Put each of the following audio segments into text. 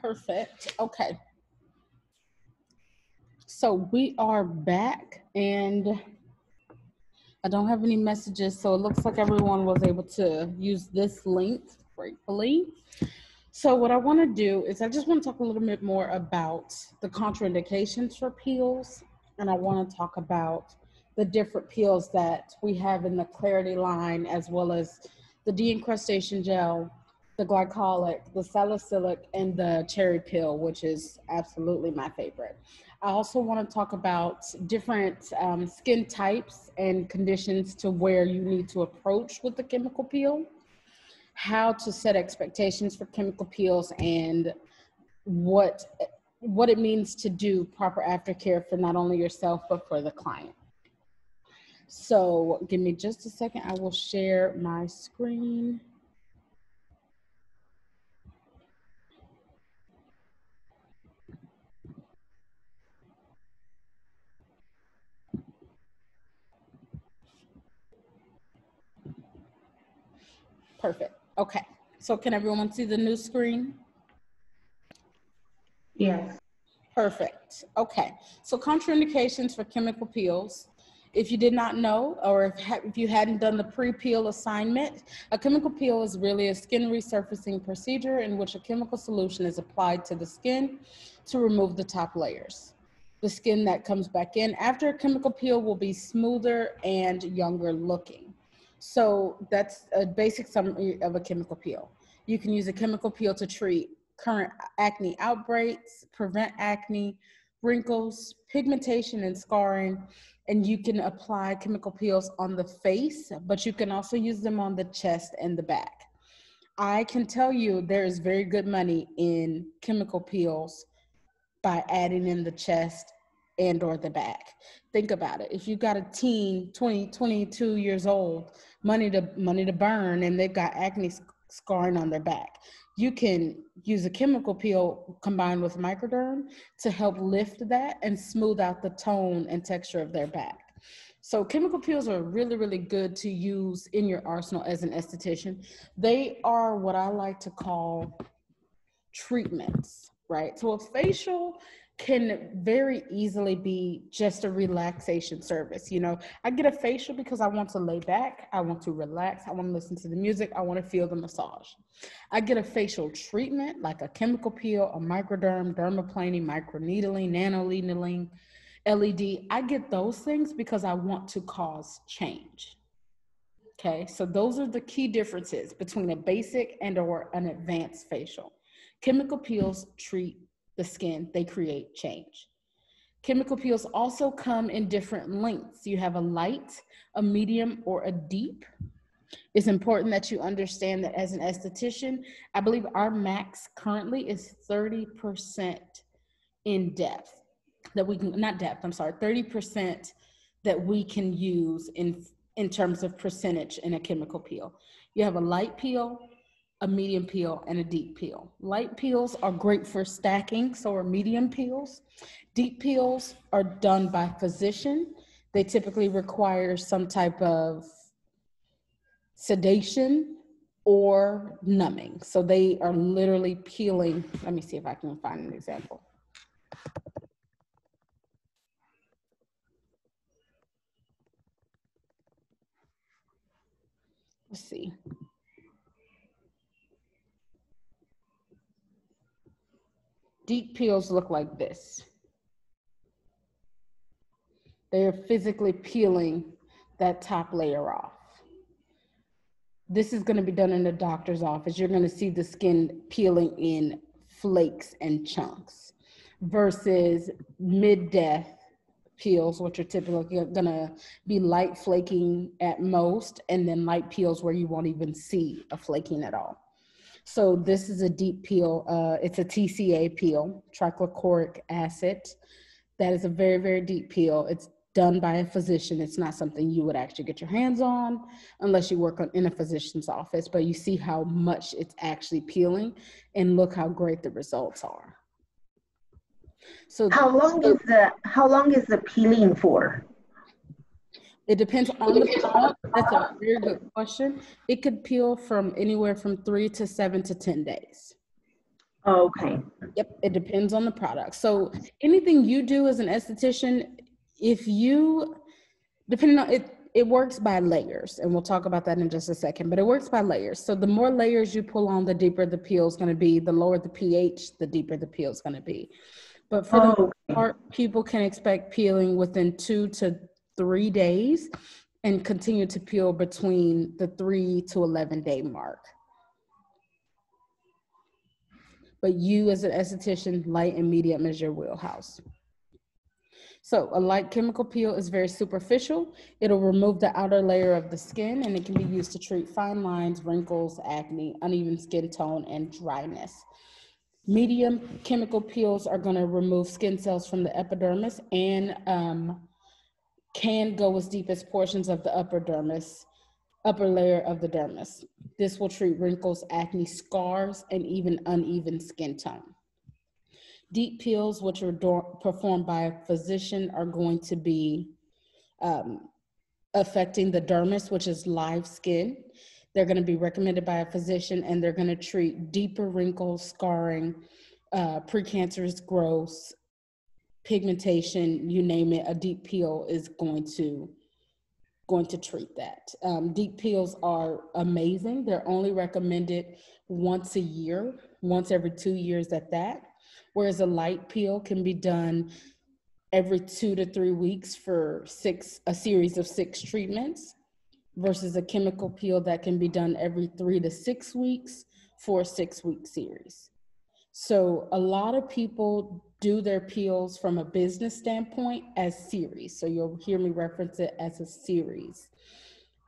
Perfect. Okay. So we are back and I don't have any messages, so it looks like everyone was able to use this link gratefully. So what I want to do is I just want to talk a little bit more about the contraindications for peels and I want to talk about the different peels that we have in the clarity line as well as the de-incrustation gel the glycolic, the salicylic, and the cherry peel, which is absolutely my favorite. I also want to talk about different um, skin types and conditions to where you need to approach with the chemical peel, how to set expectations for chemical peels, and what what it means to do proper aftercare for not only yourself but for the client. So give me just a second. I will share my screen. Perfect. Okay. So can everyone see the new screen? Yes. Perfect. Okay. So contraindications for chemical peels. If you did not know, or if, if you hadn't done the pre-peel assignment, a chemical peel is really a skin resurfacing procedure in which a chemical solution is applied to the skin to remove the top layers. The skin that comes back in after a chemical peel will be smoother and younger looking. So that's a basic summary of a chemical peel. You can use a chemical peel to treat current acne outbreaks, prevent acne, wrinkles, pigmentation, and scarring. And you can apply chemical peels on the face, but you can also use them on the chest and the back. I can tell you there is very good money in chemical peels by adding in the chest and or the back. Think about it. If you've got a teen, 20, 22 years old, money to money to burn and they've got acne scarring on their back, you can use a chemical peel combined with microderm to help lift that and smooth out the tone and texture of their back. So chemical peels are really, really good to use in your arsenal as an esthetician. They are what I like to call treatments, right? So a facial can very easily be just a relaxation service. You know, I get a facial because I want to lay back, I want to relax, I want to listen to the music, I want to feel the massage. I get a facial treatment like a chemical peel, a microderm, dermaplaning, microneedling, nanoneedling, LED. I get those things because I want to cause change. Okay, so those are the key differences between a basic and or an advanced facial. Chemical peels treat the skin, they create change. Chemical peels also come in different lengths. You have a light, a medium, or a deep. It's important that you understand that as an esthetician, I believe our max currently is 30% in depth that we can, not depth, I'm sorry, 30% that we can use in, in terms of percentage in a chemical peel. You have a light peel, a medium peel, and a deep peel. Light peels are great for stacking, so are medium peels. Deep peels are done by physician. They typically require some type of sedation or numbing. So they are literally peeling. Let me see if I can find an example. Let's see. Deep peels look like this. They are physically peeling that top layer off. This is gonna be done in the doctor's office. You're gonna see the skin peeling in flakes and chunks versus mid-depth peels, which are typically gonna be light flaking at most, and then light peels where you won't even see a flaking at all. So this is a deep peel. Uh, it's a TCA peel, trichloroacetic acid. That is a very, very deep peel. It's done by a physician. It's not something you would actually get your hands on unless you work on, in a physician's office, but you see how much it's actually peeling and look how great the results are. So how long is the how long is the peeling for? It depends on the product. That's a very good question. It could peel from anywhere from three to seven to 10 days. Okay. Yep, it depends on the product. So anything you do as an esthetician, if you, depending on it, it works by layers, and we'll talk about that in just a second. But it works by layers. So the more layers you pull on, the deeper the peel is going to be. The lower the pH, the deeper the peel is going to be. But for oh, the most part, people can expect peeling within two to three days, and continue to peel between the three to eleven day mark. But you, as an esthetician, light and medium is your wheelhouse. So a light chemical peel is very superficial. It'll remove the outer layer of the skin and it can be used to treat fine lines, wrinkles, acne, uneven skin tone, and dryness. Medium chemical peels are gonna remove skin cells from the epidermis and um, can go as deep as portions of the upper dermis, upper layer of the dermis. This will treat wrinkles, acne, scars, and even uneven skin tone. Deep peels, which are performed by a physician, are going to be um, affecting the dermis, which is live skin. They're going to be recommended by a physician and they're going to treat deeper wrinkles, scarring, uh, precancerous growths, pigmentation, you name it, a deep peel is going to going to treat that. Um, deep peels are amazing. They're only recommended once a year, once every two years at that whereas a light peel can be done every two to three weeks for six a series of six treatments versus a chemical peel that can be done every three to six weeks for a six week series so a lot of people do their peels from a business standpoint as series so you'll hear me reference it as a series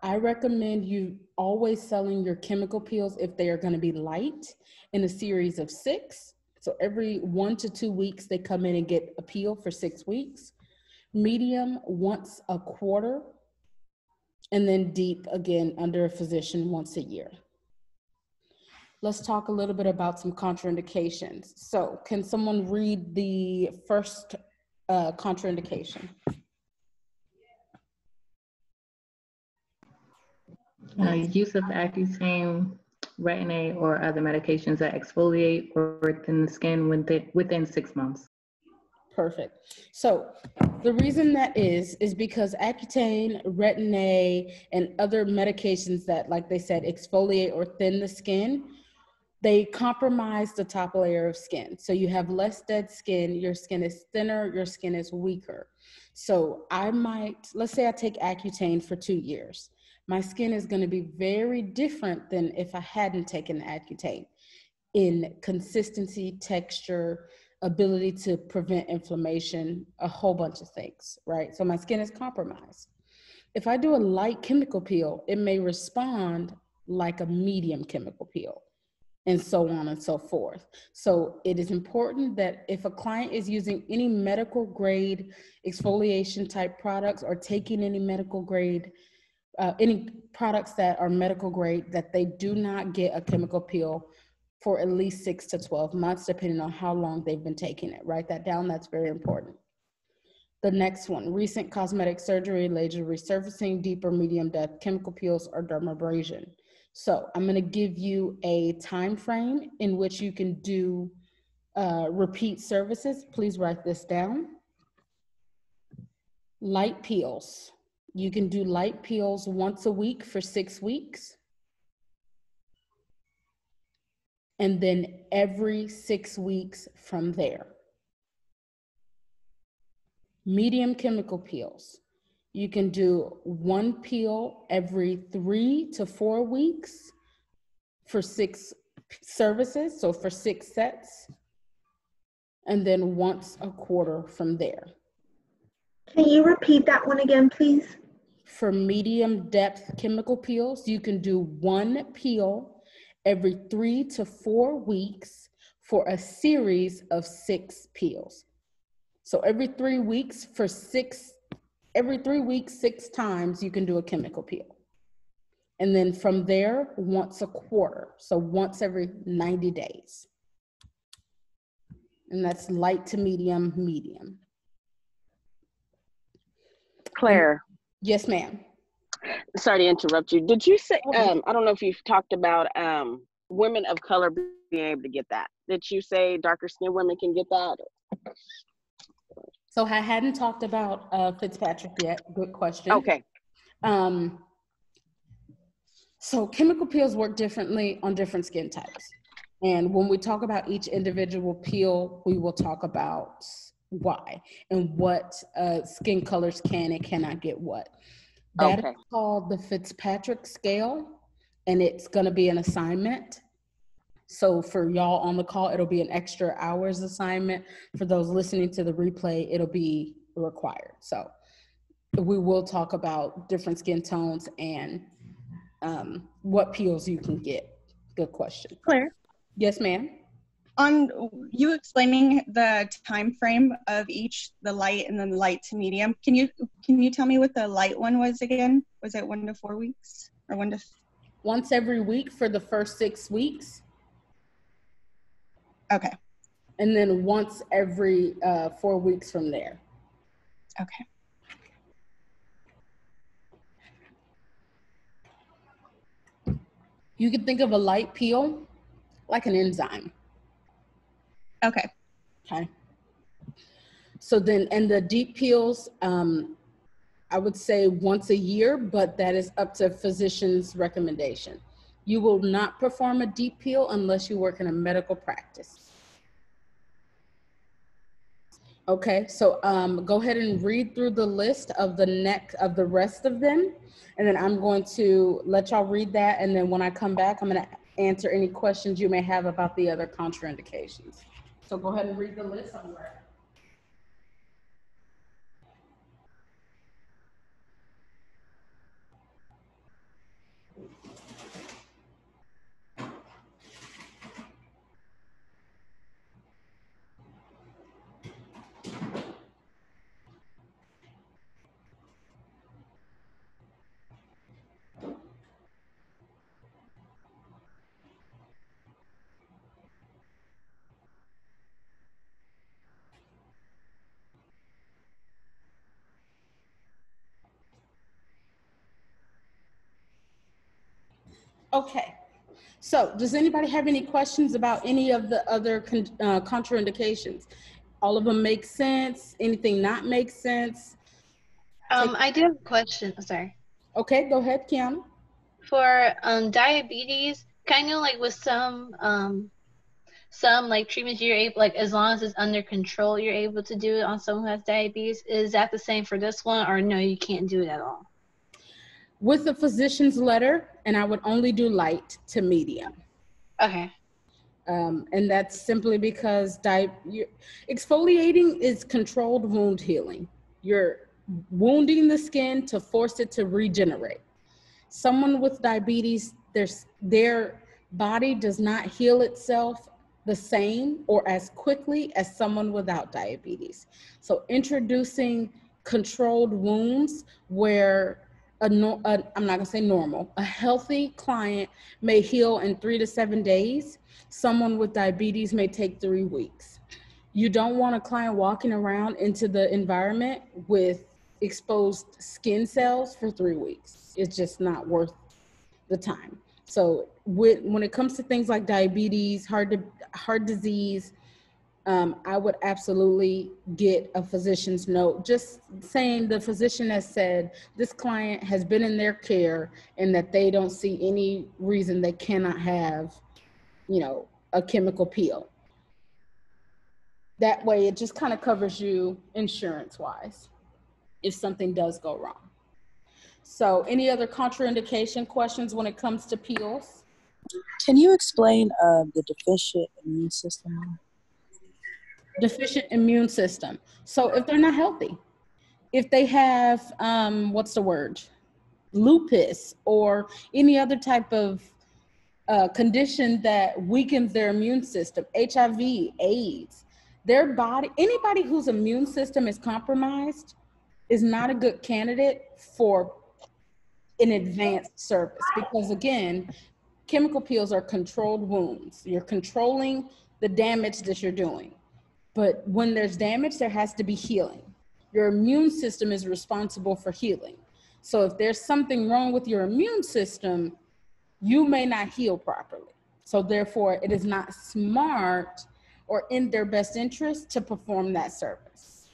i recommend you always selling your chemical peels if they are going to be light in a series of six so every one to two weeks, they come in and get a peel for six weeks. Medium once a quarter, and then deep again under a physician once a year. Let's talk a little bit about some contraindications. So, can someone read the first uh, contraindication? Uh, use of Accutane Retin-A or other medications that exfoliate or thin the skin within, within six months. Perfect. So the reason that is, is because Accutane, Retin-A, and other medications that, like they said, exfoliate or thin the skin, they compromise the top layer of skin. So you have less dead skin, your skin is thinner, your skin is weaker. So I might, let's say I take Accutane for two years my skin is going to be very different than if I hadn't taken Accutane in consistency, texture, ability to prevent inflammation, a whole bunch of things, right? So my skin is compromised. If I do a light chemical peel, it may respond like a medium chemical peel and so on and so forth. So it is important that if a client is using any medical grade exfoliation type products or taking any medical grade uh, any products that are medical grade that they do not get a chemical peel for at least six to 12 months, depending on how long they've been taking it. Write that down, that's very important. The next one, recent cosmetic surgery, laser resurfacing, deeper medium depth chemical peels, or dermabrasion. So I'm gonna give you a time frame in which you can do uh, repeat services. Please write this down. Light peels, you can do light peels once a week for six weeks. And then every six weeks from there. Medium chemical peels. You can do one peel every three to four weeks for six services, so for six sets, and then once a quarter from there. Can you repeat that one again, please? For medium depth chemical peels, you can do one peel every three to four weeks for a series of six peels. So every three weeks for six, every three weeks, six times, you can do a chemical peel. And then from there, once a quarter. So once every 90 days. And that's light to medium, medium. Claire. Yes, ma'am. Sorry to interrupt you. Did you say, um, I don't know if you've talked about um, women of color being able to get that. Did you say darker skinned women can get that? So I hadn't talked about uh, Fitzpatrick yet. Good question. Okay. Um, so chemical peels work differently on different skin types. And when we talk about each individual peel, we will talk about why and what uh, skin colors can and cannot get what. That Okay. is called the Fitzpatrick scale, and it's going to be an assignment. So for y'all on the call, it'll be an extra hours assignment. For those listening to the replay, it'll be required. So we will talk about different skin tones and um, what peels you can get. Good question. Claire, Yes, ma'am. on you explaining the time frame of each, the light and then the light to medium. Can you can you tell me what the light one was again? Was it one to four weeks or one to? Once every week for the first six weeks, Okay, and then once every uh, four weeks from there. okay, You can think of a light peel like an enzyme. okay, Okay. So then, and the deep peels, um, I would say once a year, but that is up to physician's recommendation. You will not perform a deep peel unless you work in a medical practice. Okay, so um, go ahead and read through the list of the neck of the rest of them, and then I'm going to let y'all read that, and then when I come back, I'm going to answer any questions you may have about the other contraindications. So go ahead and read the list somewhere. Okay. So does anybody have any questions about any of the other con- uh, contraindications? All of them make sense? Anything not make sense? Um, I do have a question. oh, Sorry. Okay, go ahead, Kiana. For um, diabetes, kind of like with some um, some like treatments you're able like as long as it's under control, you're able to do it on someone who has diabetes. Is that the same for this one, or no, you can't do it at all? With the physician's letter, and I would only do light to medium. Okay. Um, and that's simply because di- exfoliating is controlled wound healing. You're wounding the skin to force it to regenerate. Someone with diabetes, their, their body does not heal itself the same or as quickly as someone without diabetes. So introducing controlled wounds where I'm not gonna say normal, a healthy client may heal in three to seven days. Someone with diabetes may take three weeks. You don't want a client walking around into the environment with exposed skin cells for three weeks. It's just not worth the time. So with, when it comes to things like diabetes, heart, heart disease, um, I would absolutely get a physician's note, just saying the physician has said this client has been in their care and that they don't see any reason they cannot have, you know, a chemical peel. That way, it just kind of covers you insurance wise if something does go wrong. So, any other contraindication questions when it comes to peels? Can you explain uh, the deficient immune system? Deficient immune system. So if they're not healthy, if they have um, what's the word, lupus or any other type of uh, condition that weakens their immune system, HIV, AIDS, their body, anybody whose immune system is compromised is not a good candidate for an advanced service because again, chemical peels are controlled wounds. You're controlling the damage that you're doing. But when there's damage, there has to be healing. Your immune system is responsible for healing. So if there's something wrong with your immune system, you may not heal properly. So therefore, it is not smart or in their best interest to perform that service.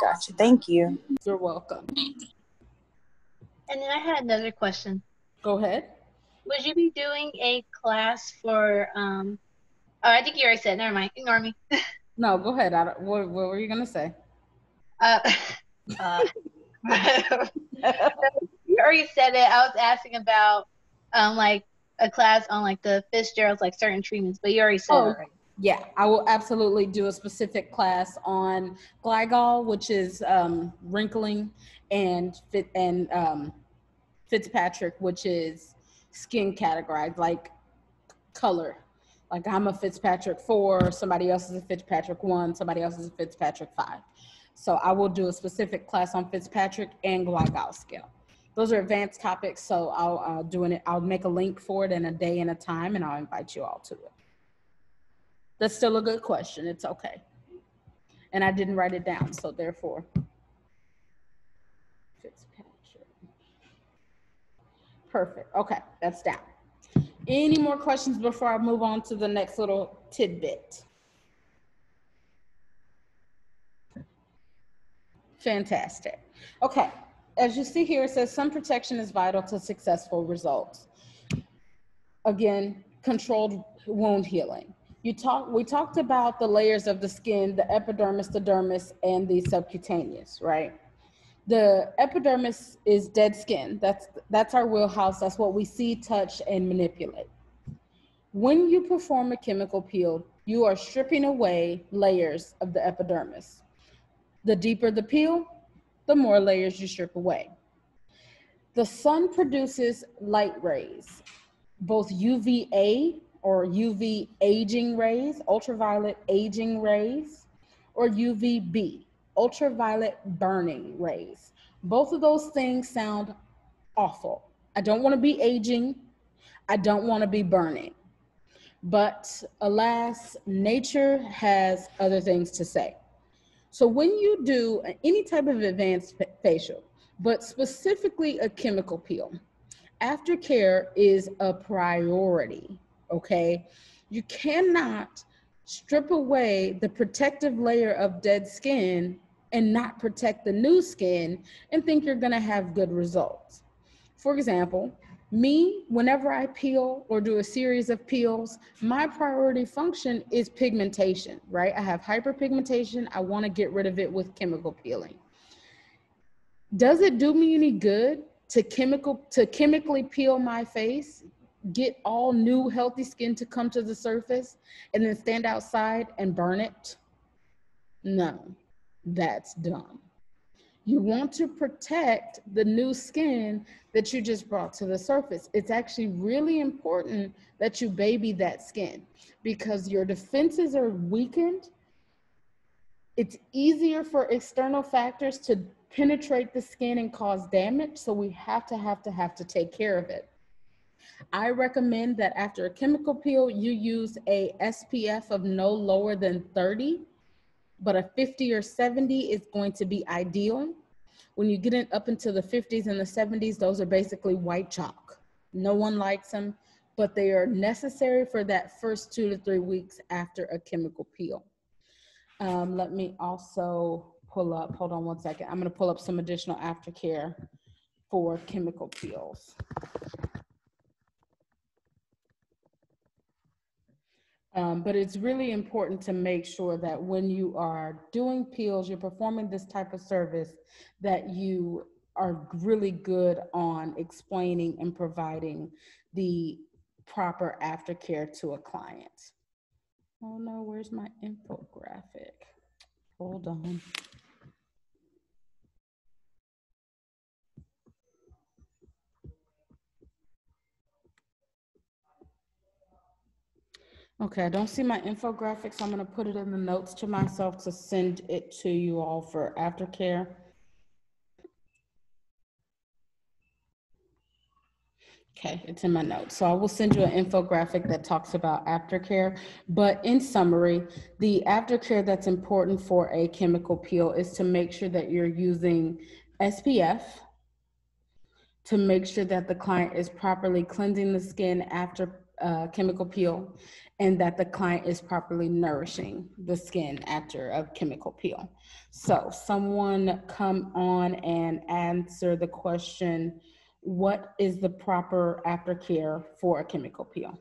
Gotcha. Thank you. You're welcome. And then I had another question. Go ahead. Would you be doing a class for um oh I think you already said, never mind, ignore me. No, go ahead. I don't, what, what were you gonna say? Uh, uh, you already said it. I was asking about um like a class on like the Fitzgerald's like certain treatments, but you already said Oh. Yeah, I will absolutely do a specific class on Glogau, which is um, wrinkling, and fit and um, Fitzpatrick, which is skin categorized like color. Like I'm a Fitzpatrick four, somebody else is a Fitzpatrick one, somebody else is a Fitzpatrick five. So I will do a specific class on Fitzpatrick and Glogau scale. Those are advanced topics, so I'll uh, do it. I'll make a link for it in a day and a time, and I'll invite you all to it. That's still a good question. It's okay. And I didn't write it down, so therefore. Fitzpatrick. Perfect. Okay, that's down. Any more questions before I move on to the next little tidbit? Fantastic. Okay, as you see here, it says some protection is vital to successful results. Again, controlled wound healing. You talk, we talked about the layers of the skin, the epidermis, the dermis, and the subcutaneous, right? The epidermis is dead skin. That's that's our wheelhouse. That's what we see, touch, and manipulate. When you perform a chemical peel, you are stripping away layers of the epidermis. The deeper the peel, the more layers you strip away. The sun produces light rays, both UVA or UV aging rays, ultraviolet aging rays, or UVB, ultraviolet burning rays. Both of those things sound awful. I don't want to be aging. I don't want to be burning. But alas, nature has other things to say. So when you do any type of advanced facial, but specifically a chemical peel, aftercare is a priority, okay? You cannot strip away the protective layer of dead skin and not protect the new skin and think you're gonna have good results. For example, me, whenever I peel or do a series of peels, my priority function is pigmentation, right? I have hyperpigmentation. I want to get rid of it with chemical peeling. Does it do me any good to chemical to chemically peel my face, get all new healthy skin to come to the surface, and then stand outside and burn it? No, that's dumb. You want to protect the new skin that you just brought to the surface. It's actually really important that you baby that skin because your defenses are weakened. It's easier for external factors to penetrate the skin and cause damage. So we have to have to have to take care of it. I recommend that after a chemical peel, you use a SPF of no lower than 30 but a 50 or 70 is going to be ideal. When you get it up into the 50s and the 70s, those are basically white chalk. No one likes them, but they are necessary for that first two to three weeks after a chemical peel. Um, let me also pull up, hold on one second. I'm gonna pull up some additional aftercare for chemical peels. Um, but it's really important to make sure that when you are doing peels, you're performing this type of service, that you are really good on explaining and providing the proper aftercare to a client. Oh no, where's my infographic? Hold on. Okay, I don't see my infographic, so I'm gonna put it in the notes to myself to send it to you all for aftercare. Okay, it's in my notes. So I will send you an infographic that talks about aftercare. But in summary, the aftercare that's important for a chemical peel is to make sure that you're using SPF, to make sure that the client is properly cleansing the skin after uh, chemical peel and that the client is properly nourishing the skin after a chemical peel. So someone come on and answer the question, what is the proper aftercare for a chemical peel?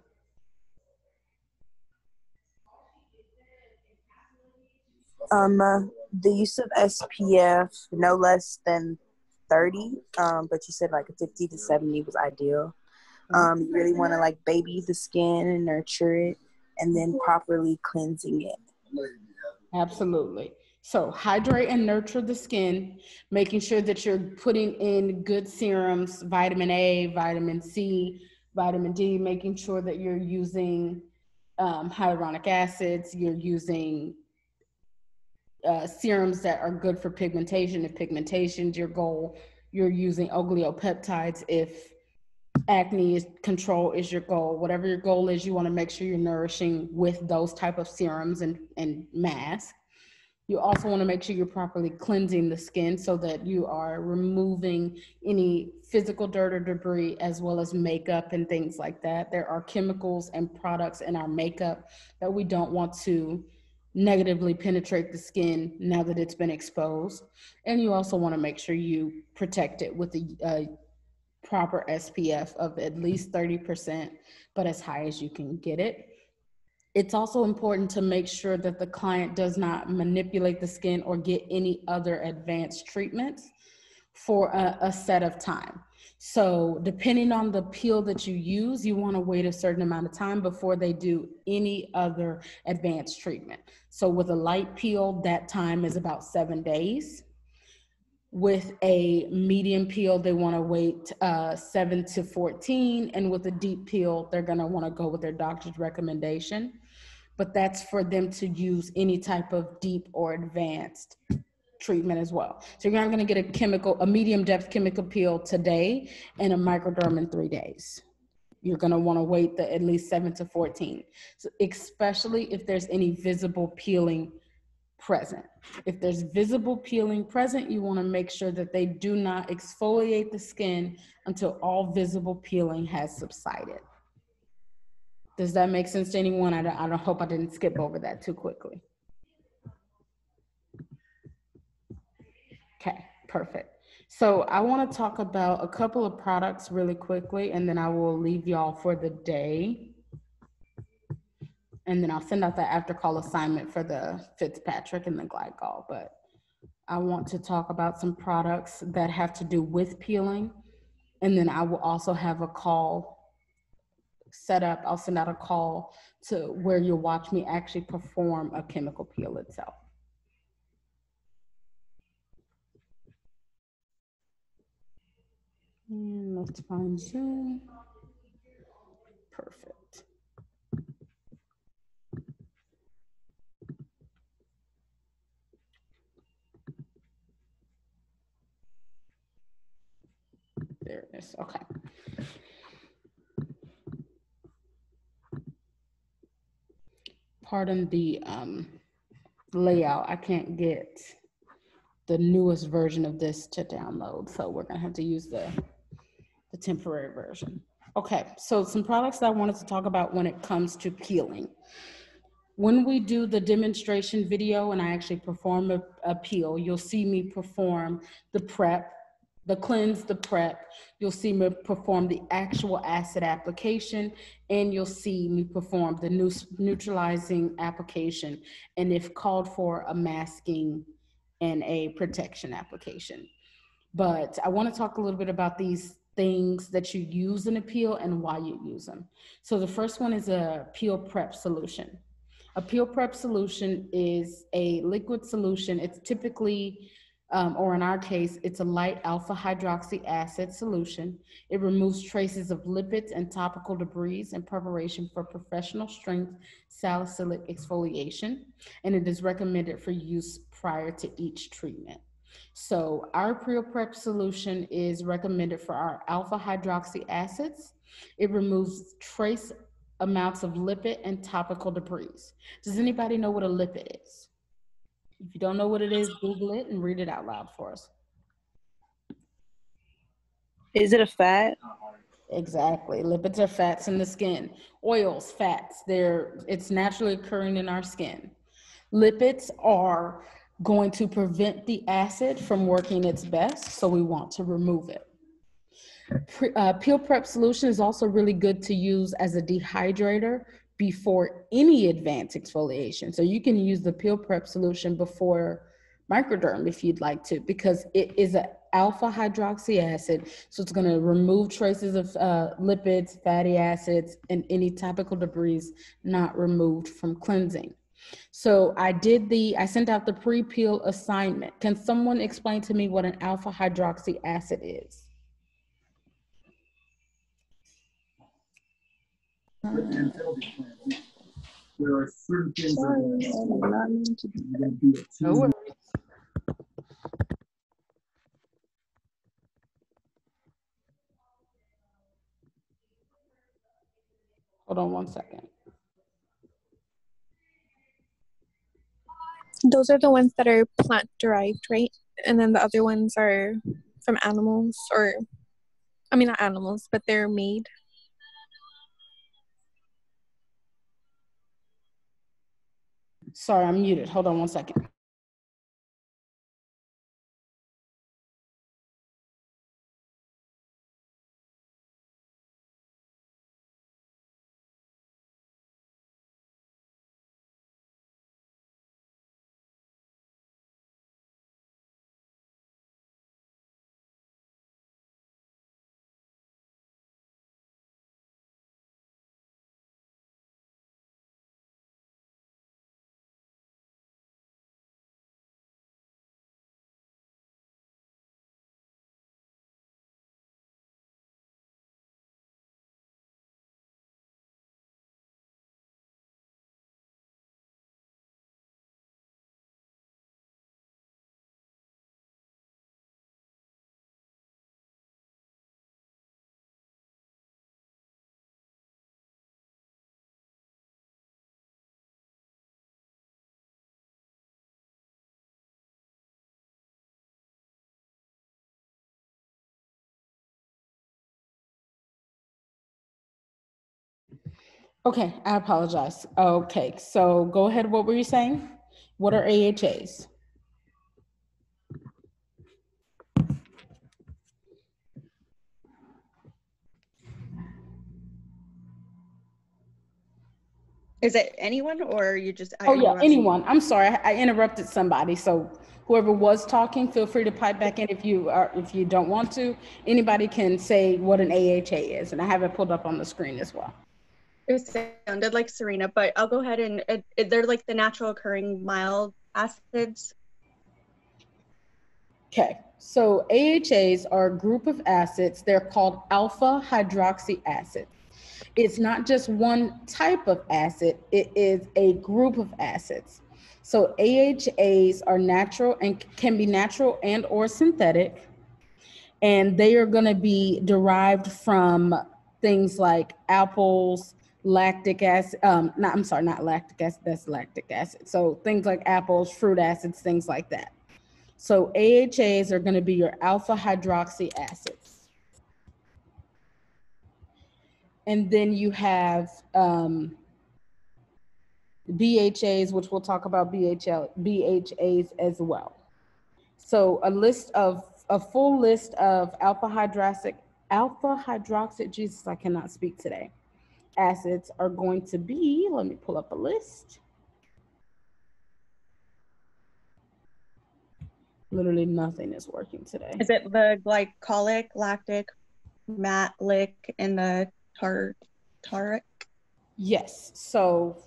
Um, uh, the use of SPF no less than 30, um, but you said like 50 to 70 was ideal. Um, you really want to like baby the skin and nurture it and then properly cleansing it. Absolutely. So hydrate and nurture the skin, making sure that you're putting in good serums, vitamin A, vitamin C, vitamin D, making sure that you're using um, hyaluronic acids, you're using uh, serums that are good for pigmentation. If pigmentation's your goal, you're using oligonucleotides. If acne is control is your goal, whatever your goal is, you want to make sure you're nourishing with those type of serums and, and masks. You also want to make sure you're properly cleansing the skin so that you are removing any physical dirt or debris as well as makeup and things like that. There are chemicals and products in our makeup that we don't want to negatively penetrate the skin now that it's been exposed. And you also want to make sure you protect it with a, proper SPF of at least 30%, but as high as you can get it. It's also important to make sure that the client does not manipulate the skin or get any other advanced treatments for a, a set of time. So, depending on the peel that you use, you want to wait a certain amount of time before they do any other advanced treatment. So, with a light peel, that time is about seven days. With a medium peel, they want to wait uh, seven to 14. And with a deep peel, they're going to want to go with their doctor's recommendation. But that's for them to use any type of deep or advanced treatment as well. So you're not going to get a chemical, a medium depth chemical peel today and a microderm in three days. You're going to want to wait the at least seven to 14. So especially if there's any visible peeling present. If there's visible peeling present, you want to make sure that they do not exfoliate the skin until all visible peeling has subsided. Does that make sense to anyone? I don't, I don't hope I didn't skip over that too quickly. Okay, perfect. So I want to talk about a couple of products really quickly, and then I will leave y'all for the day and then I'll send out the after call assignment for the Fitzpatrick and the Glogau. But I want to talk about some products that have to do with peeling. And then I will also have a call set up. I'll send out a call to where you'll watch me actually perform a chemical peel itself. And let's find Zoom. Perfect. There it is. Okay. Pardon the um, layout. I can't get the newest version of this to download, so we're gonna have to use the the temporary version. Okay, so some products that I wanted to talk about when it comes to peeling. When we do the demonstration video and I actually perform a, a peel, you'll see me perform the prep the cleanse, the prep. You'll see me perform the actual acid application, and you'll see me perform the neutralizing application, and if called for, a masking and a protection application. But I want to talk a little bit about these things that you use in a peel and why you use them. So the first one is a peel prep solution. A peel prep solution is a liquid solution. It's typically um, or in our case, it's a light alpha hydroxy acid solution. It removes traces of lipids and topical debris in preparation for professional strength salicylic exfoliation, and it is recommended for use prior to each treatment. So our pre-prep solution is recommended for our alpha hydroxy acids. It removes trace amounts of lipid and topical debris. Does anybody know what a lipid is? If you don't know what it is, Google it and read it out loud for us. Is it a fat? Exactly. Lipids are fats in the skin. Oils, fats, they're it's naturally occurring in our skin. Lipids are going to prevent the acid from working its best, so we want to remove it. Pre, uh, peel prep solution is also really good to use as a dehydrator before any advanced exfoliation. So you can use the peel prep solution before microderm if you'd like to, because it is an alpha hydroxy acid. So it's going to remove traces of uh, lipids, fatty acids, and any topical debris not removed from cleansing. So I did the, I sent out the pre-peel assignment. Can someone explain to me what an alpha hydroxy acid is? There are certain things that No worries. Oh, Hold on one second. Those are the ones that are plant derived, right? And then the other ones are from animals or I mean not animals, but they're made. Sorry, I'm muted. Hold on one second. Okay, I apologize. Okay, so go ahead. What were you saying? What are AHAs? Is it anyone or you just? Oh yeah, anyone. I'm sorry, I, I interrupted somebody. So whoever was talking, feel free to pipe back in if you are if you don't want to. Anybody can say what an AHA is, and I have it pulled up on the screen as well. It sounded like Serena, but I'll go ahead and it, it, they're like the natural occurring mild acids. Okay, so AHAs are a group of acids. They're called alpha hydroxy acids. It's not just one type of acid, it is a group of acids. So AHAs are natural and can be natural and or synthetic. And they are going to be derived from things like apples, lactic acid, um, not, I'm sorry, not lactic acid, that's lactic acid. So things like apples, fruit acids, things like that. So AHAs are gonna be your alpha hydroxy acids. And then you have um, BHAs, which we'll talk about BHL, BHAs as well. So a list of, a full list of alpha hydroxy, alpha hydroxy, Jesus, I cannot speak today acids are going to be, let me pull up a list. Literally nothing is working today. Is it the glycolic, lactic, malic, and the tartaric? Yes. So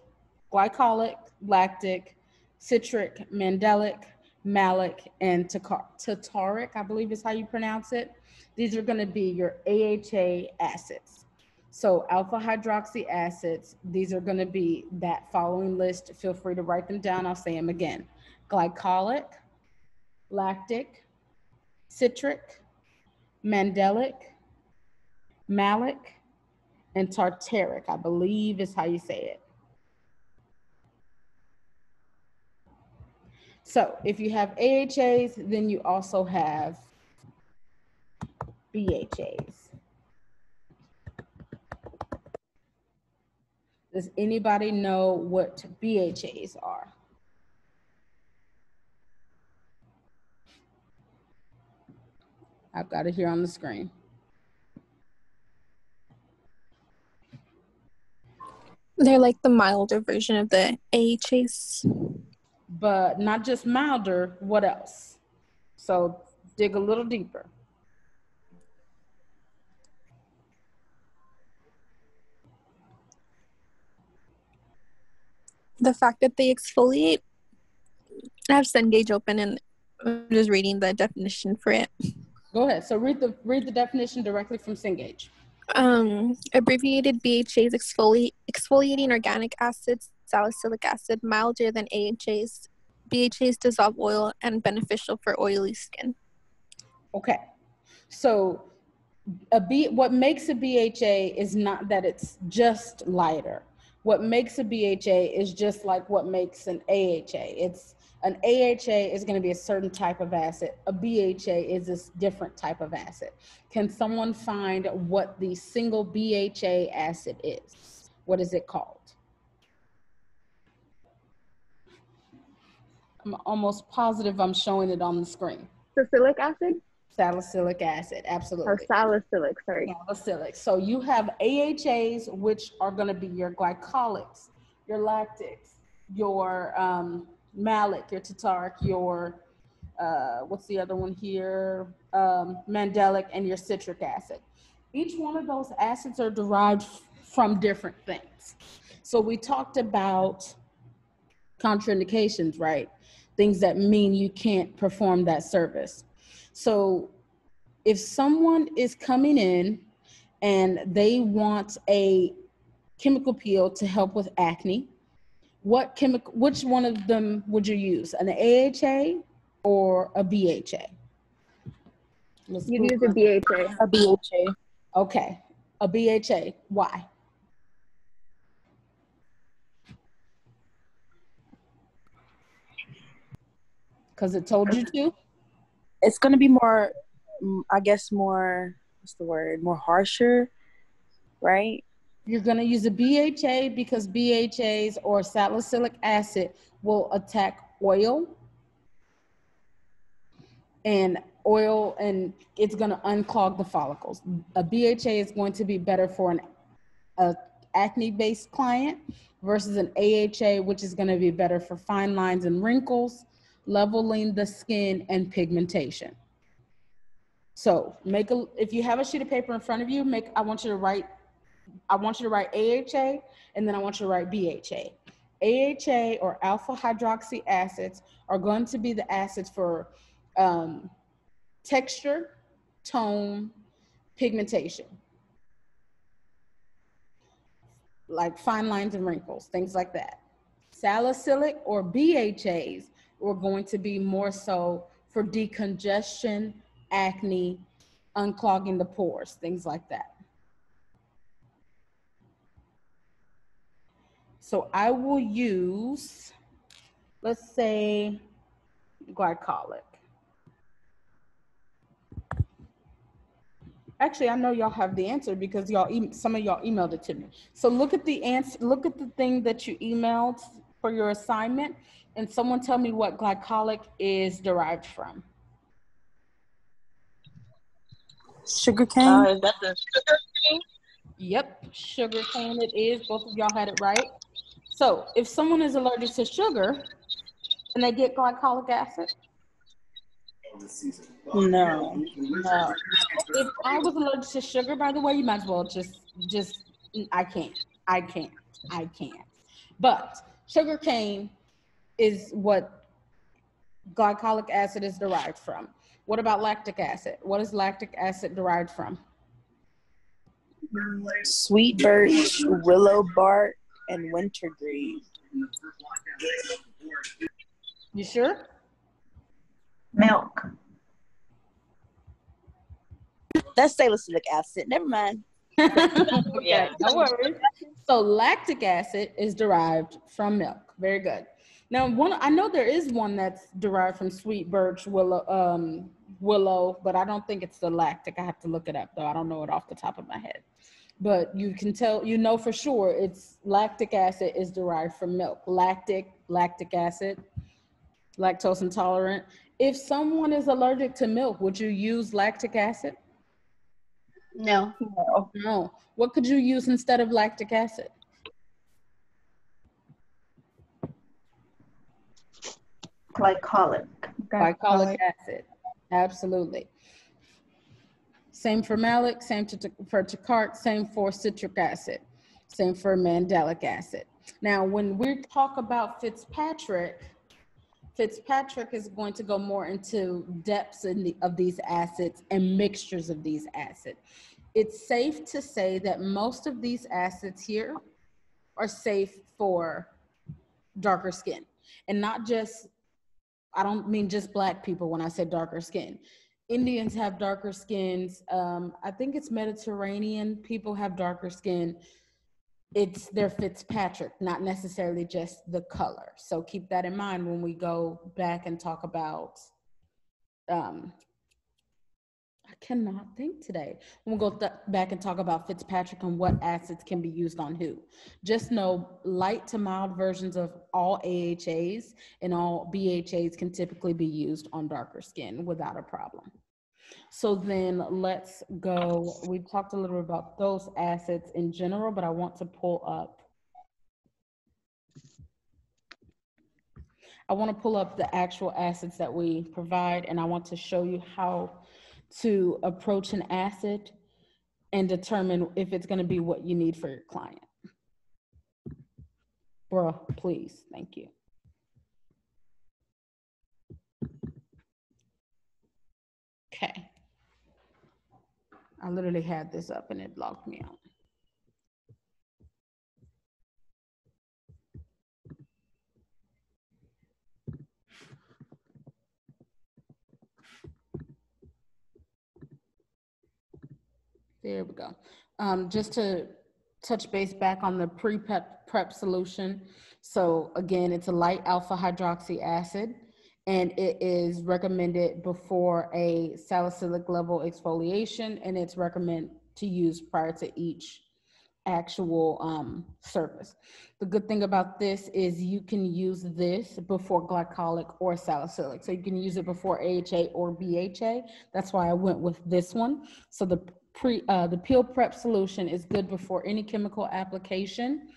glycolic, lactic, citric, mandelic, malic, and tartaric, I believe is how you pronounce it. These are going to be your AHA acids. So alpha hydroxy acids, these are gonna be that following list. Feel free to write them down. I'll say them again. Glycolic, lactic, citric, mandelic, malic, and tartaric, I believe is how you say it. So if you have AHAs, then you also have BHAs. Does anybody know what BHAs are? I've got it here on the screen. They're like the milder version of the AHAs. But not just milder, what else? So dig a little deeper. The fact that they exfoliate. I have Cengage open and I'm just reading the definition for it. Go ahead. So read the read the definition directly from Cengage. Um, abbreviated BHAs exfoli- exfoliating organic acids, salicylic acid, milder than AHAs. BHAs dissolve oil and beneficial for oily skin. Okay. So a B what makes a BHA is not that it's just lighter. What makes a BHA is just like what makes an AHA. It's an AHA is going to be a certain type of acid. A BHA is this different type of acid. Can someone find what the single BHA acid is? What is it called? I'm almost positive I'm showing it on the screen. Salicylic acid? Salicylic acid, absolutely. Or salicylic, sorry. Salicylic. So you have AHAs, which are going to be your glycolics, your lactics, your um, malic, your tartaric, your uh, what's the other one here? Um, mandelic, and your citric acid. Each one of those acids are derived from different things. So we talked about contraindications, right? Things that mean you can't perform that service. So if someone is coming in and they want a chemical peel to help with acne, what chemical, which one of them would you use? An AHA or a BHA? Let's you use a BHA. A BHA. Okay, a BHA. Why? Because it told you to? It's going to be more, I guess, more, what's the word, more harsher, right? You're going to use a BHA because BHAs or salicylic acid will attack oil and oil and it's going to unclog the follicles. A BHA is going to be better for an a acne based client versus an AHA which is going to be better for fine lines and wrinkles, leveling the skin and pigmentation. So, make a if you have a sheet of paper in front of you, make I want you to write I want you to write AHA and then I want you to write BHA. AHA or alpha hydroxy acids are going to be the acids for um, texture, tone, pigmentation, like fine lines and wrinkles, things like that. Salicylic or BHAs are going to be more so for decongestion, acne, unclogging the pores, things like that. So I will use, let's say, glycolic. Actually, I know y'all have the answer because y'all some of y'all emailed it to me. So look at the answer, look at the thing that you emailed for your assignment and someone tell me what glycolic is derived from. Sugar cane? Uh, is that the sugar cane? Yep, sugar cane it is. Both of y'all had it right. So if someone is allergic to sugar, can they get glycolic acid? No, no. If I was allergic to sugar, by the way, you might as well just, just, I can't, I can't, I can't. But sugar cane is what glycolic acid is derived from. What about lactic acid? What is lactic acid derived from? Sweet birch, willow bark, and wintergreen. You sure? Milk. That's salicylic acid. Never mind. yeah, no worries. So lactic acid is derived from milk. Very good. Now, one I know there is one that's derived from sweet birch willow, um, willow, but I don't think it's the lactic. I have to look it up though. I don't know it off the top of my head. but you can tell, you know for sure it's lactic acid is derived from milk. Lactic, lactic acid, lactose intolerant. If someone is allergic to milk, would you use lactic acid? No. No. No. What could you use instead of lactic acid? Glycolic. Glycolic acid. Absolutely. Same for malic, same to, for tacart, same for citric acid, same for mandelic acid. Now, when we talk about Fitzpatrick, Fitzpatrick is going to go more into depths in the, of these acids and mixtures of these acids. It's safe to say that most of these acids here are safe for darker skin and not just I don't mean just black people when I say darker skin. Indians have darker skins. Um, I think it's Mediterranean people have darker skin. It's their Fitzpatrick, not necessarily just the color. So keep that in mind when we go back and talk about um, cannot think today. We'll go th- back and talk about Fitzpatrick and what acids can be used on who. Just know light to mild versions of all AHAs and all BHAs can typically be used on darker skin without a problem. So then let's go. We talked a little bit about those acids in general, but I want to pull up. I want to pull up the actual acids that we provide, and I want to show you how to approach an acid and determine if it's going to be what you need for your client. Bruh, please. Thank you. Okay. I literally had this up and it locked me out. There we go. Um, just to touch base back on the pre-prep prep solution. So again, it's a light alpha hydroxy acid and it is recommended before a salicylic level exfoliation and it's recommended to use prior to each actual um, surface. The good thing about this is you can use this before glycolic or salicylic. So you can use it before AHA or BHA. That's why I went with this one. So the pre, uh, the peel prep solution is good before any chemical application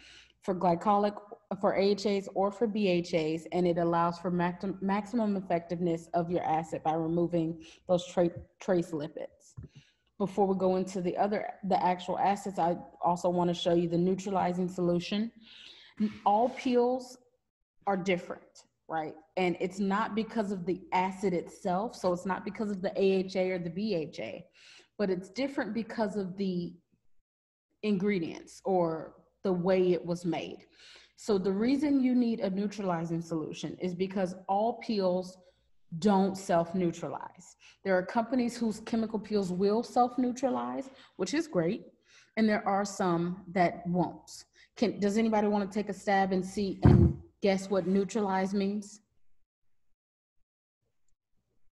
for glycolic, for AHAs or for BHAs, and it allows for maximum, effectiveness of your acid by removing those tra trace lipids. Before we go into the other, the actual acids, I also want to show you the neutralizing solution. All peels are different, right? And it's not because of the acid itself. So it's not because of the AHA or the BHA but it's different because of the ingredients or the way it was made. So the reason you need a neutralizing solution is because all peels don't self-neutralize. There are companies whose chemical peels will self-neutralize, which is great, and there are some that won't. Can, does anybody want to take a stab and see and guess what neutralize means?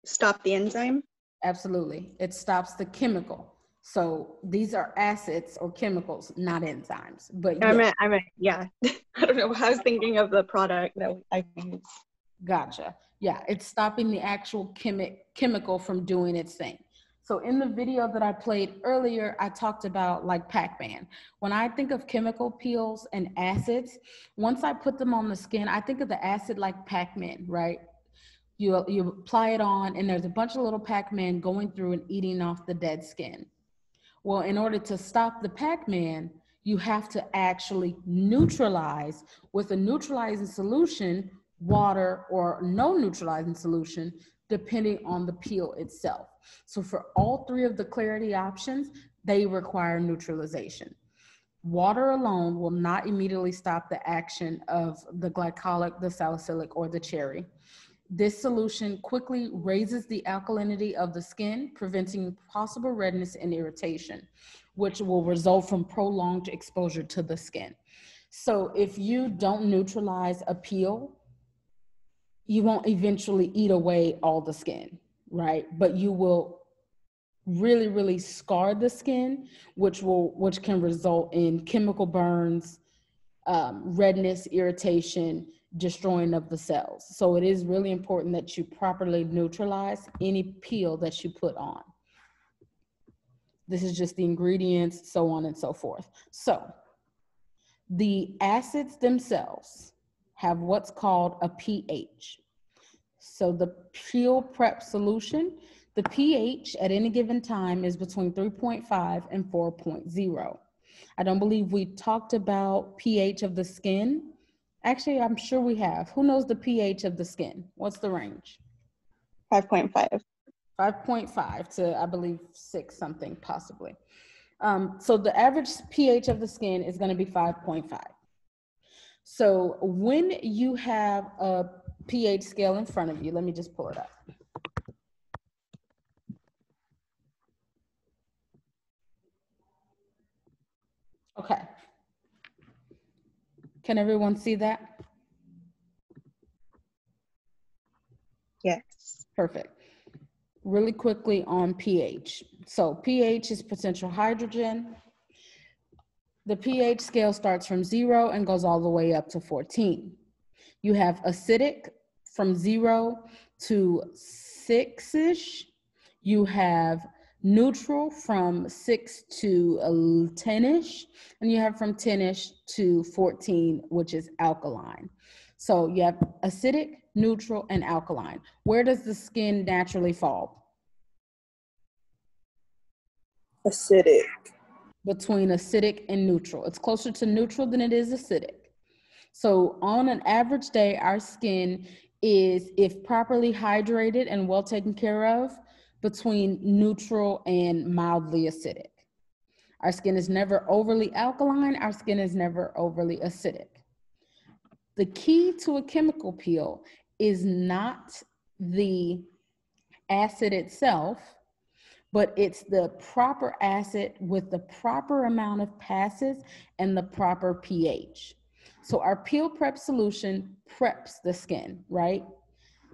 Stop the enzyme? Absolutely. It stops the chemical. So these are acids or chemicals, not enzymes. But I meant, I meant, yeah. I don't know. I was thinking of the product that I use. Gotcha. Yeah, it's stopping the actual chemi- chemical from doing its thing. So in the video that I played earlier, I talked about like Pac-Man. When I think of chemical peels and acids, once I put them on the skin, I think of the acid like Pac-Man, right? You you apply it on and there's a bunch of little pac-man going through and eating off the dead skin. Well in order to stop the pac-man you have to actually neutralize with a neutralizing solution water or no neutralizing solution depending on the peel itself. So for all three of the clarity options they require neutralization. Water alone will not immediately stop the action of the glycolic the salicylic or the cherry this solution quickly raises the alkalinity of the skin, preventing possible redness and irritation, which will result from prolonged exposure to the skin. So if you don't neutralize a peel, you won't eventually eat away all the skin, right? But you will really, really scar the skin, which will which can result in chemical burns, um, redness, irritation, destroying of the cells. So it is really important that you properly neutralize any peel that you put on. This is just the ingredients, so on and so forth. So the acids themselves have what's called a pH. So the peel prep solution, the pH at any given time is between 3.5 and 4.0. I don't believe we talked about pH of the skin. Actually, I'm sure we have. Who knows the pH of the skin? What's the range? 5.5. 5.5 to, I believe, six something possibly. Um, so the average pH of the skin is going to be 5.5. So when you have a pH scale in front of you, let me just pull it up. Okay. Can everyone see that? Yes. Perfect. Really quickly on pH. So pH is potential hydrogen. The pH scale starts from zero and goes all the way up to 14. You have acidic from zero to six-ish. You have neutral from six to 10-ish, and you have from 10-ish to 14, which is alkaline. So you have acidic, neutral, and alkaline. Where does the skin naturally fall? Acidic. Between acidic and neutral. It's closer to neutral than it is acidic. So on an average day, our skin is, if properly hydrated and well taken care of, between neutral and mildly acidic. Our skin is never overly alkaline, our skin is never overly acidic. The key to a chemical peel is not the acid itself, but it's the proper acid with the proper amount of passes and the proper pH. So our peel prep solution preps the skin, right?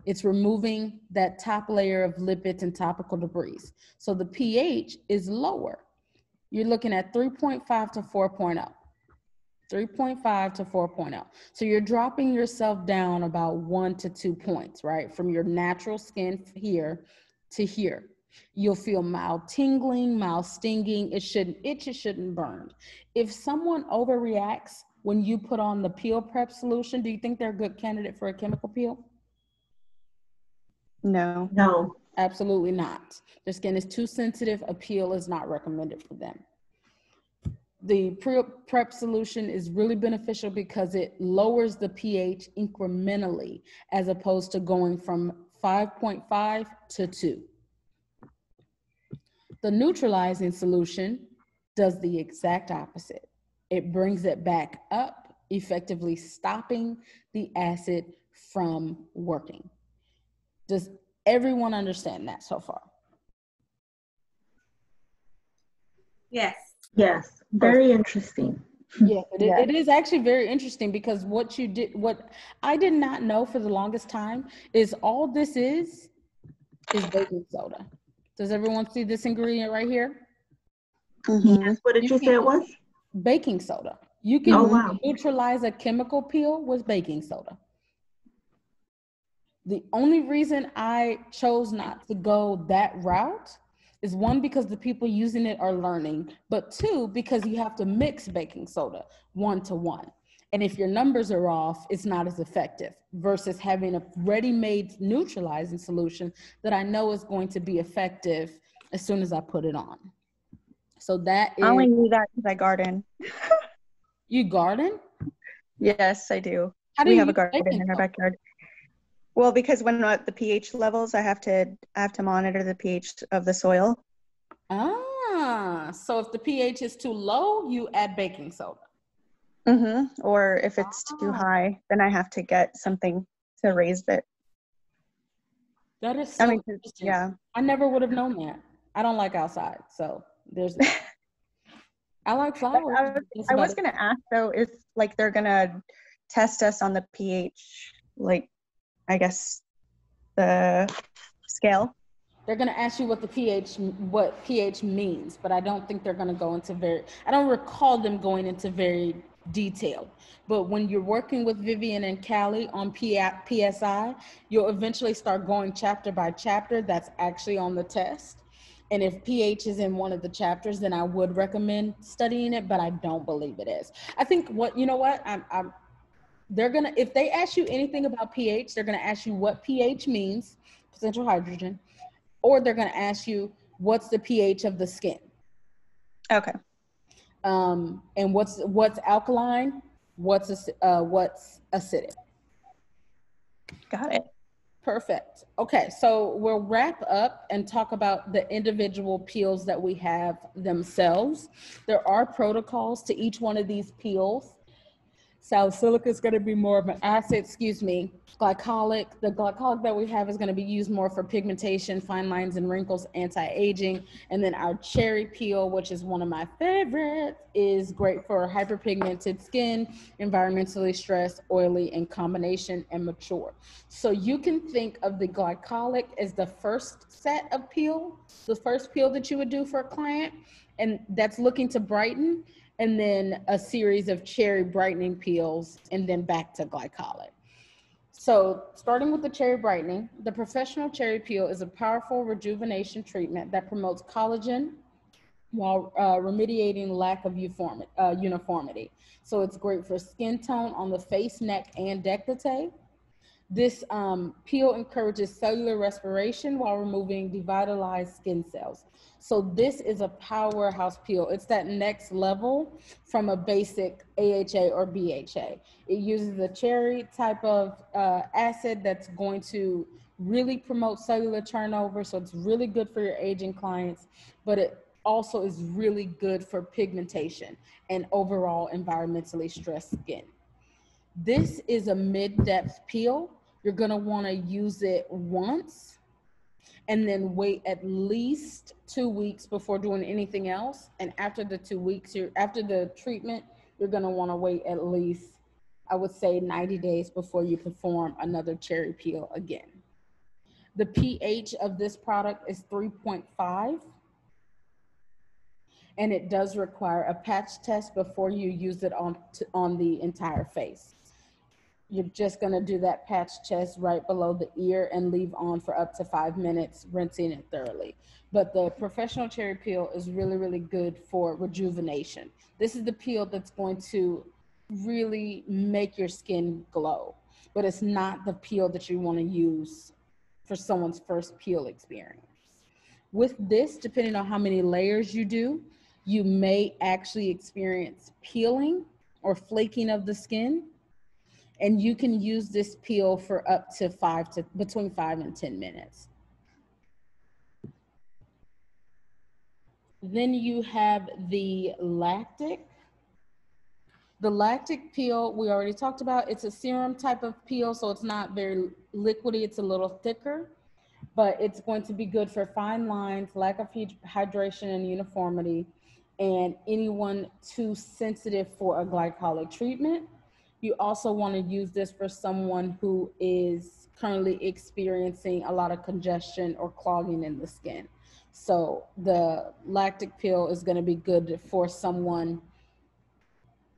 It's removing that top layer of lipids and topical debris. So the pH is lower. You're looking at 3.5 to 4.0. 3.5 to 4.0. So you're dropping yourself down about one to two points, right? From your natural skin here to here. You'll feel mild tingling, mild stinging. It shouldn't itch, it shouldn't burn. If someone overreacts when you put on the peel prep solution, do you think they're a good candidate for a chemical peel? No. No. Absolutely not. Their skin is too sensitive. A peel is not recommended for them. The pre- prep solution is really beneficial because it lowers the pH incrementally as opposed to going from 5.5 to 2. The neutralizing solution does the exact opposite. It brings it back up, effectively stopping the acid from working. Does everyone understand that so far? Yes. Yes. Very interesting. Yeah, it, yeah. it is actually very interesting because what you did, what I did not know for the longest time is all this is, is baking soda. Does everyone see this ingredient right here? Mm-hmm. Yes. What did you, you say it was? Baking soda. You can oh, wow. neutralize a chemical peel with baking soda. The only reason I chose not to go that route is one because the people using it are learning, but two because you have to mix baking soda one to one. And if your numbers are off, it's not as effective versus having a ready-made neutralizing solution that I know is going to be effective as soon as I put it on. So that is. I only knew that because I garden. you garden? Yes, I do. How do we have a garden in our backyard. Well, because when at the pH levels, I have to I have to monitor the pH of the soil. Ah, so if the pH is too low, you add baking soda. Mm-hmm. Or if it's ah. too high, then I have to get something to raise it. That is so I mean, yeah. I never would have known that. I don't like outside, so there's. I like flowers. I was, I was gonna ask though if like they're gonna test us on the pH, like I guess the scale. they're going to ask you what the pH what pH means, but I don't think they're going to go into very. I don't recall them going into very detail. But when you're working with Vivian and Callie on PSI, you'll eventually start going chapter by chapter. That's actually on the test. And if pH is in one of the chapters, then I would recommend studying it, but I don't believe it is. I think what, you know what, I'm, I'm they're gonna, if they ask you anything about pH, they're gonna ask you what pH means, potential hydrogen, or they're gonna ask you what's the pH of the skin. Okay. Um, and what's what's alkaline, what's uh, what's acidic. Got it. Perfect. Okay, so we'll wrap up and talk about the individual peels that we have themselves. There are protocols to each one of these peels. Salicylic is going to be more of an acid, excuse me, glycolic. The glycolic that we have is going to be used more for pigmentation, fine lines and wrinkles, anti-aging. And then our cherry peel, which is one of my favorites, is great for hyperpigmented skin, environmentally stressed, oily, and combination and mature. So you can think of the glycolic as the first set of peel, the first peel that you would do for a client, and that's looking to brighten and then a series of cherry brightening peels, and then back to glycolic. So starting with the cherry brightening, the professional cherry peel is a powerful rejuvenation treatment that promotes collagen while uh, remediating lack of uh, uniformity. So it's great for skin tone on the face, neck, and décolleté. This um, peel encourages cellular respiration while removing devitalized skin cells. So this is a powerhouse peel. It's that next level from a basic AHA or BHA. It uses a cherry type of uh, acid that's going to really promote cellular turnover. So it's really good for your aging clients, but it also is really good for pigmentation and overall environmentally stressed skin. This is a mid-depth peel you're gonna wanna use it once and then wait at least two weeks before doing anything else. And after the two weeks, you're after the treatment, you're gonna wanna wait at least, I would say 90 days before you perform another cherry peel again. The pH of this product is 3.5 and it does require a patch test before you use it on, on the entire face you're just going to do that patch chest right below the ear and leave on for up to five minutes, rinsing it thoroughly. But the professional cherry peel is really, really good for rejuvenation. This is the peel that's going to really make your skin glow, but it's not the peel that you want to use for someone's first peel experience. With this, depending on how many layers you do, you may actually experience peeling or flaking of the skin and you can use this peel for up to five to between five and 10 minutes. Then you have the lactic. The lactic peel we already talked about. It's a serum type of peel, so it's not very liquidy. It's a little thicker, but it's going to be good for fine lines, lack of hydration and uniformity, and anyone too sensitive for a glycolic treatment. You also want to use this for someone who is currently experiencing a lot of congestion or clogging in the skin. So the lactic peel is going to be good for someone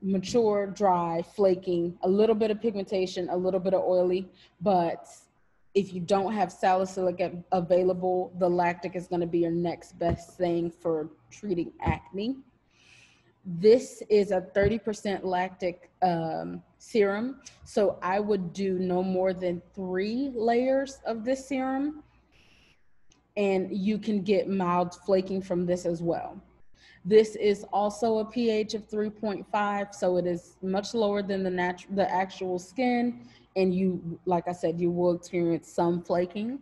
mature, dry, flaking, a little bit of pigmentation, a little bit of oily, but if you don't have salicylic available, the lactic is going to be your next best thing for treating acne. This is a 30% lactic um, serum. So I would do no more than three layers of this serum. And you can get mild flaking from this as well. This is also a pH of 3.5, so it is much lower than the natural, the actual skin. And you, like I said, you will experience some flaking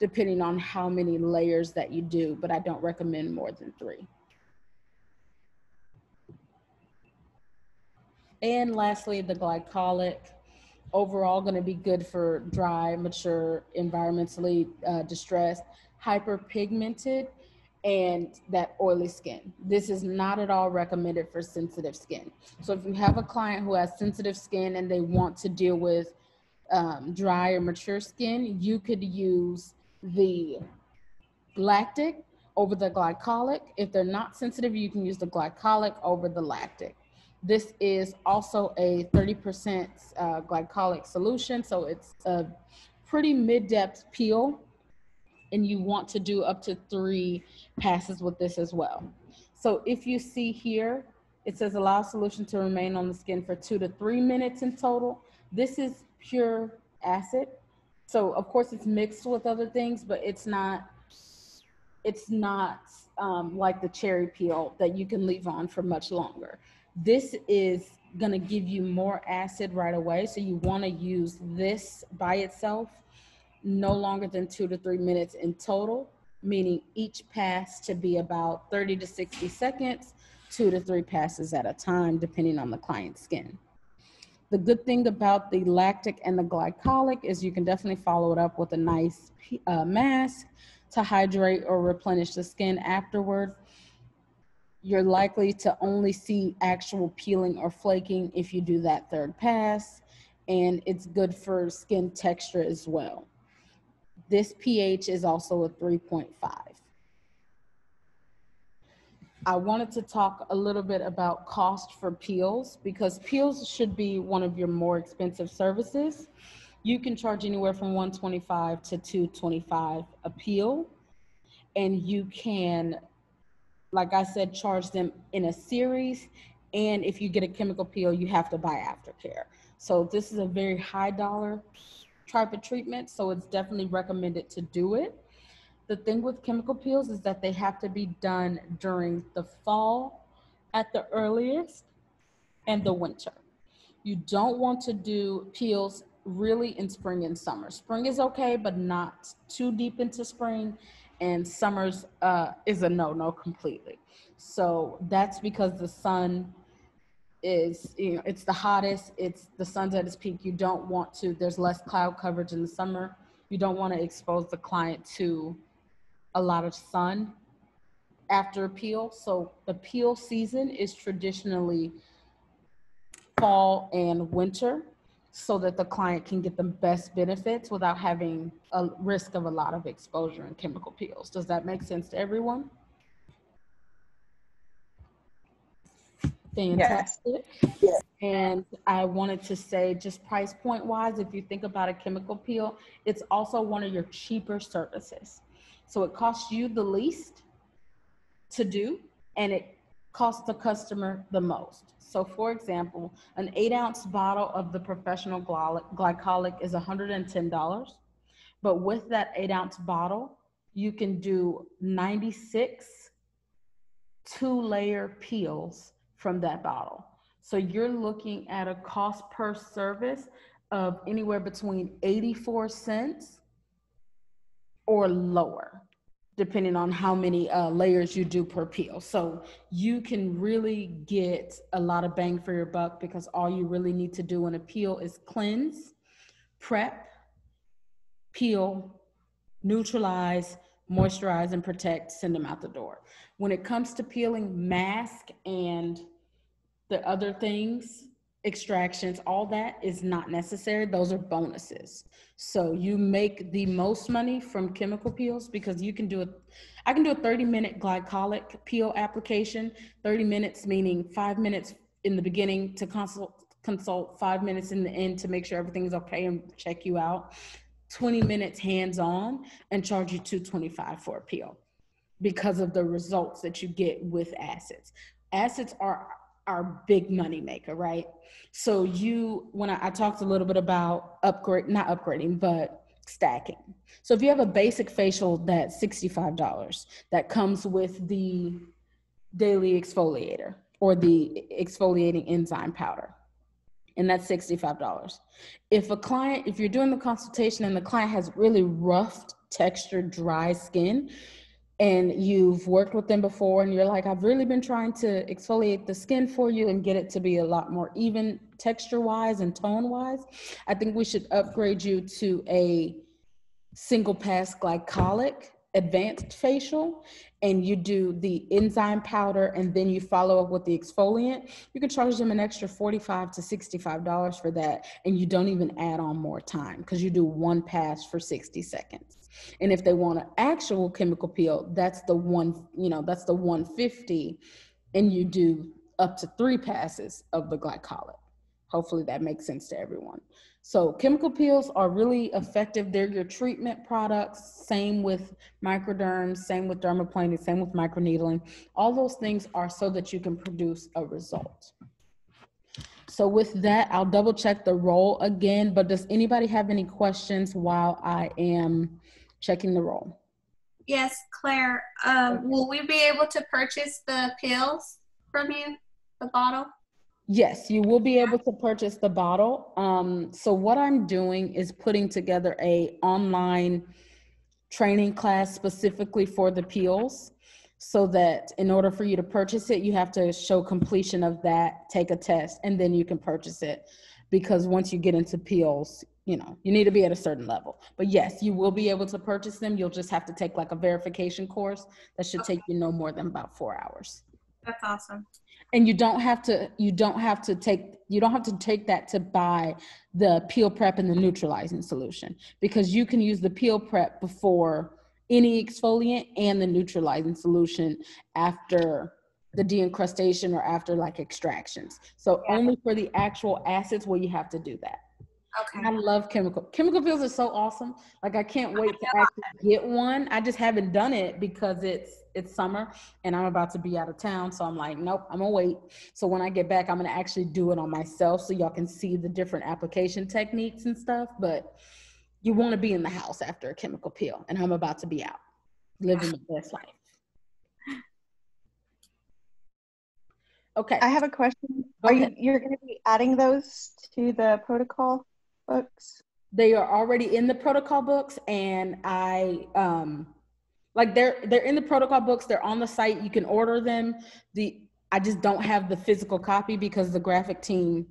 depending on how many layers that you do, but I don't recommend more than three. And lastly, the glycolic, overall going to be good for dry, mature, environmentally uh, distressed, hyperpigmented, and that oily skin. This is not at all recommended for sensitive skin. So if you have a client who has sensitive skin and they want to deal with um, dry or mature skin, you could use the lactic over the glycolic. If they're not sensitive, you can use the glycolic over the lactic. This is also a 30% uh, glycolic solution, so it's a pretty mid-depth peel, and you want to do up to three passes with this as well. So if you see here, it says allow solution to remain on the skin for two to three minutes in total. This is pure acid. So of course it's mixed with other things, but it's not, it's not um, like the cherry peel that you can leave on for much longer. This is gonna give you more acid right away. So you wanna use this by itself no longer than two to three minutes in total, meaning each pass to be about 30 to 60 seconds, two to three passes at a time, depending on the client's skin. The good thing about the lactic and the glycolic is you can definitely follow it up with a nice uh, mask to hydrate or replenish the skin afterward you're likely to only see actual peeling or flaking if you do that third pass, and it's good for skin texture as well. This pH is also a 3.5. I wanted to talk a little bit about cost for peels because peels should be one of your more expensive services. You can charge anywhere from 125 to 225 a peel and you can like I said, charge them in a series. And if you get a chemical peel, you have to buy aftercare. So this is a very high dollar type of treatment. So it's definitely recommended to do it. The thing with chemical peels is that they have to be done during the fall at the earliest and the winter. You don't want to do peels really in spring and summer. Spring is okay, but not too deep into spring and summers uh, is a no-no completely. So that's because the sun is, you know, it's the hottest, it's the sun's at its peak. You don't want to, there's less cloud coverage in the summer. You don't want to expose the client to a lot of sun after a peel. So the peel season is traditionally fall and winter so that the client can get the best benefits without having a risk of a lot of exposure and chemical peels. Does that make sense to everyone? Fantastic. Yes. And I wanted to say, just price point wise, if you think about a chemical peel, it's also one of your cheaper services. So it costs you the least to do, and it costs the customer the most. So for example, an eight ounce bottle of the professional glycolic is $110. But with that eight ounce bottle, you can do 96 two layer peels from that bottle. So you're looking at a cost per service of anywhere between 84 cents or lower depending on how many uh, layers you do per peel. So you can really get a lot of bang for your buck because all you really need to do in a peel is cleanse, prep, peel, neutralize, moisturize, and protect, send them out the door. When it comes to peeling, mask and the other things, extractions, all that is not necessary. Those are bonuses. So you make the most money from chemical peels because you can do it. I can do a 30 minute glycolic peel application, 30 minutes meaning five minutes in the beginning to consult, consult five minutes in the end to make sure everything's okay and check you out. 20 minutes hands on and charge you 225 for a peel because of the results that you get with acids. Acids are our big money maker, right? So you, when I, I talked a little bit about upgrade, not upgrading, but stacking. So if you have a basic facial that's $65 that comes with the daily exfoliator or the exfoliating enzyme powder, and that's $65. If a client, if you're doing the consultation and the client has really rough, textured, dry skin, and you've worked with them before and you're like i've really been trying to exfoliate the skin for you and get it to be a lot more even texture wise and tone wise i think we should upgrade you to a single pass glycolic advanced facial and you do the enzyme powder and then you follow up with the exfoliant. You can charge them an extra 45 to 65 dollars for that and you don't even add on more time because you do one pass for 60 seconds And if they want an actual chemical peel, that's the one, you know, that's the 150 and you do up to three passes of the glycolic. Hopefully that makes sense to everyone. So chemical peels are really effective. They're your treatment products. Same with microderms, same with dermaplaning, same with microneedling. All those things are so that you can produce a result. So with that, I'll double check the roll again, but does anybody have any questions while I am checking the roll? Yes, Claire, um, will we be able to purchase the pills from you, the bottle? Yes, you will be able to purchase the bottle. Um, so what I'm doing is putting together a online training class specifically for the peels so that in order for you to purchase it, you have to show completion of that, take a test, and then you can purchase it. Because once you get into peels, you know, you need to be at a certain level. But yes, you will be able to purchase them. You'll just have to take like a verification course that should take you no more than about four hours. That's awesome. And you don't have to, you don't have to take, you don't have to take that to buy the peel prep and the neutralizing solution because you can use the peel prep before any exfoliant and the neutralizing solution after the deincrustation or after like extractions. So yeah. only for the actual acids will you have to do that. Okay. I love chemical. Chemical peels are so awesome. Like I can't wait to actually get one. I just haven't done it because it's it's summer and I'm about to be out of town. So I'm like, nope, I'm gonna wait. So when I get back, I'm gonna actually do it on myself so y'all can see the different application techniques and stuff. But you want to be in the house after a chemical peel, and I'm about to be out living the best life. Okay. I have a question. Go Are ahead. you you're going to be adding those to the protocol books? They are already in the protocol books, and I um like they're they're in the protocol books. They're on the site. You can order them. The I just don't have the physical copy because the graphic team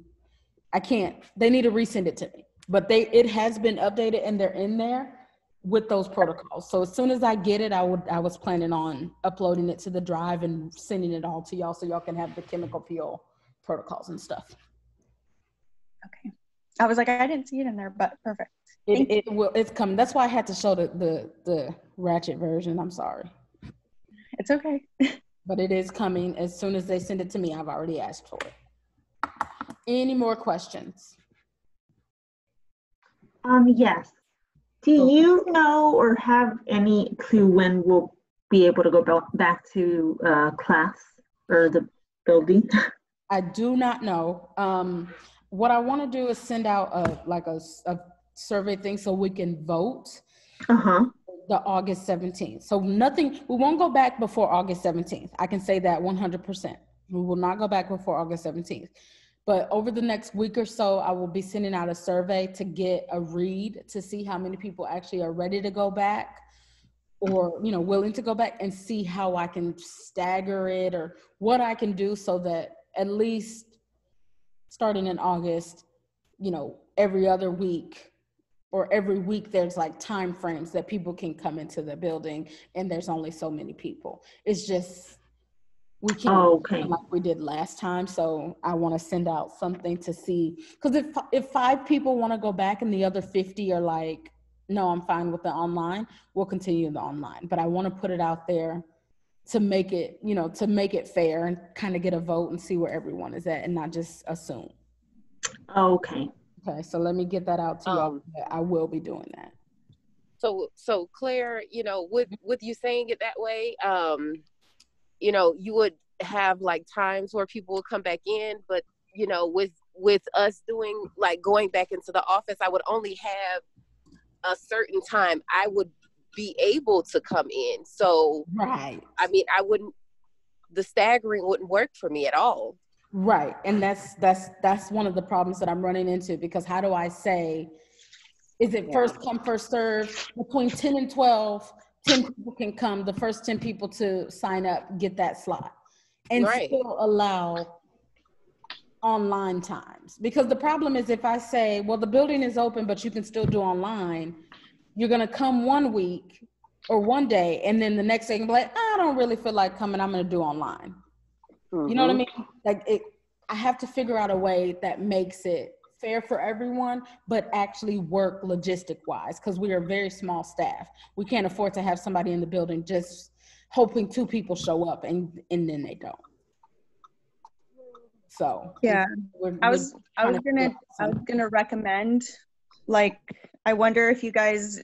I can't. They need to resend it to me but they it has been updated and they're in there with those protocols. So as soon as I get it, I would I was planning on uploading it to the drive and sending it all to y'all so y'all can have the chemical peel protocols and stuff. Okay. I was like, I didn't see it in there, but perfect. It, it will it's coming. That's why I had to show the the the ratchet version. I'm sorry. It's okay. but it is coming as soon as they send it to me. I've already asked for it. Any more questions? Um, yes. Do you know or have any clue when we'll be able to go back to uh, class or the building? I do not know. Um, what I want to do is send out a like a, a survey thing so we can vote. Uh huh. The August 17th. So nothing, we won't go back before August 17th. I can say that 100%. We will not go back before August 17th. But over the next week or so, I will be sending out a survey to get a read to see how many people actually are ready to go back or you know willing to go back and see how I can stagger it or what I can do so that at least starting in August, you know, every other week or every week there's like time frames that people can come into the building and there's only so many people. It's just we can oh, okay. like we did last time. So I want to send out something to see because if if five people want to go back and the other fifty are like, no, I'm fine with the online, we'll continue the online. But I want to put it out there to make it, you know, to make it fair and kind of get a vote and see where everyone is at and not just assume. Okay. Okay, so let me get that out to um, you. I will be doing that. So, so Claire, you know, with with you saying it that way, um, you know you would have like times where people would come back in but you know with with us doing like going back into the office i would only have a certain time i would be able to come in. So right. I mean i wouldn't the staggering wouldn't work for me at all. Right. And that's that's that's one of the problems that i'm running into because how do i say is it yeah. first come first serve? Between 10 and 12 10 people can come, the first 10 people to sign up get that slot. And right. still allow online times. Because the problem is if I say, well, the building is open, but you can still do online, you're going to come one week or one day, and then the next day, you be like, I don't really feel like coming, I'm going to do online. Mm-hmm. You know what I mm-hmm. mean? Like, it, I have to figure out a way that makes it fair for everyone, but actually work logistic wise because we are a very small staff. We can't afford to have somebody in the building just hoping two people show up and and then they don't. So Yeah, we're- I we're was I was gonna figure I was gonna recommend like I wonder if you guys